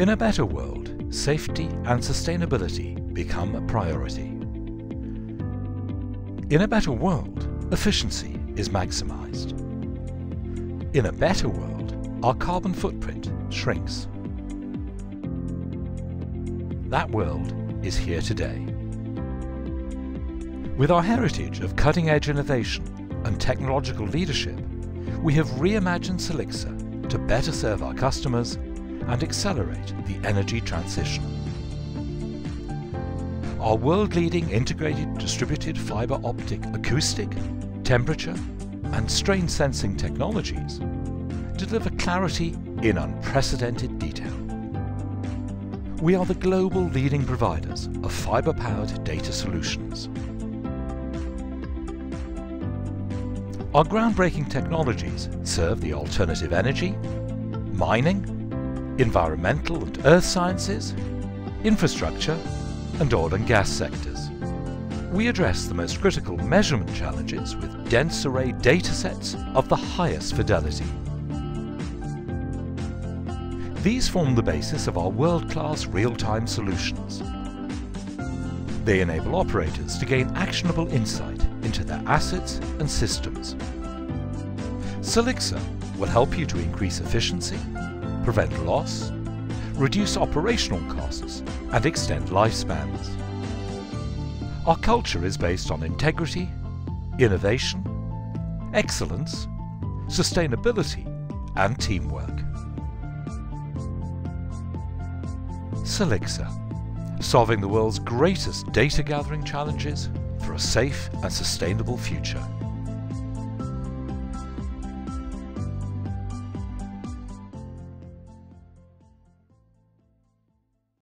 In a better world, safety and sustainability become a priority. In a better world, efficiency is maximized. In a better world, our carbon footprint shrinks. That world is here today. With our heritage of cutting-edge innovation and technological leadership, we have reimagined Silixa to better serve our customers and accelerate the energy transition. Our world-leading integrated distributed fibre optic acoustic, temperature and strain sensing technologies deliver clarity in unprecedented detail. We are the global leading providers of fibre-powered data solutions. Our groundbreaking technologies serve the alternative energy, mining, environmental and earth sciences, infrastructure and oil and gas sectors. We address the most critical measurement challenges with dense array datasets of the highest fidelity. These form the basis of our world-class real-time solutions. They enable operators to gain actionable insight into their assets and systems. Silixa will help you to increase efficiency, prevent loss, reduce operational costs and extend lifespans. Our culture is based on integrity, innovation, excellence, sustainability and teamwork. Silixa, solving the world's greatest data gathering challenges for a safe and sustainable future.